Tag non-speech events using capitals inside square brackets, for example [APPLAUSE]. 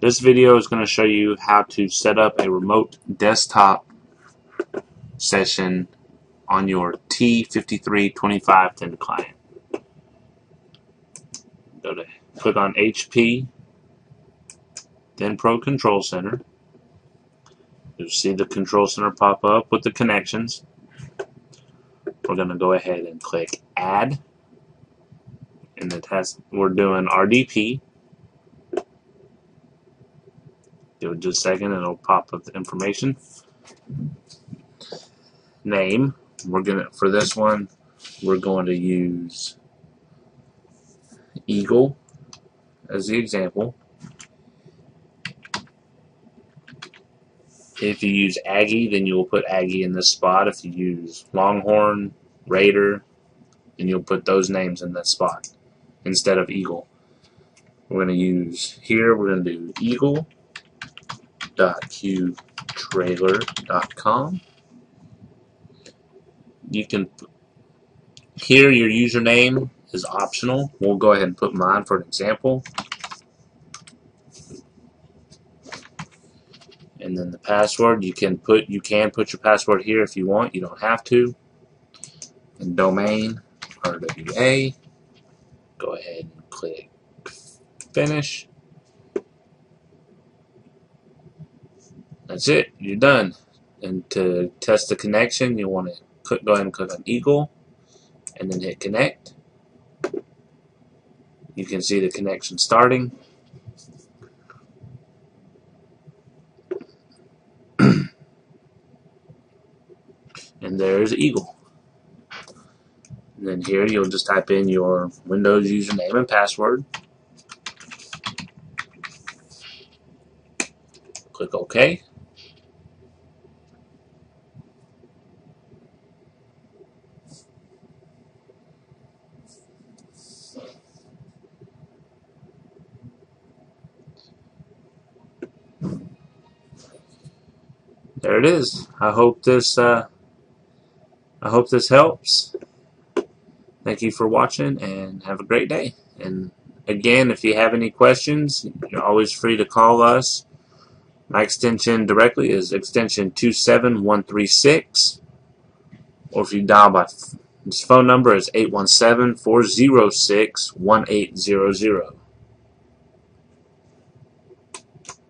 This video is going to show you how to set up a remote desktop session on your T5325 thin client. Go to click on HP, ThinPro Control Center. You'll see the Control Center pop up with the connections. We're going to go ahead and click Add, and it has we're doing RDP. Give it just a second, and it'll pop up the information. Name. We're gonna for this one, we're going to use Eagle as the example. If you use Aggie, then you'll put Aggie in this spot. If you use Longhorn, Raider, then you'll put those names in that spot instead of Eagle. We're going to use here, we're going to do Eagle www.qtrailer.com. You can here your username is optional. We'll go ahead and put mine for an example. And then the password you can put you can put your password here if you want. You don't have to. And domain RWA. Go ahead and click finish. That's it. You're done. And to test the connection, you want to click, go ahead and click on Eagle, and then hit connect. You can see the connection starting. [CLEARS THROAT] and there's Eagle. And then here you'll just type in your Windows username and password. Click OK. There it is. I hope this uh, I hope this helps. Thank you for watching and have a great day. And again, if you have any questions, you're always free to call us. My extension directly is extension 27136. Or if you dial by this phone number is 817 406 1800.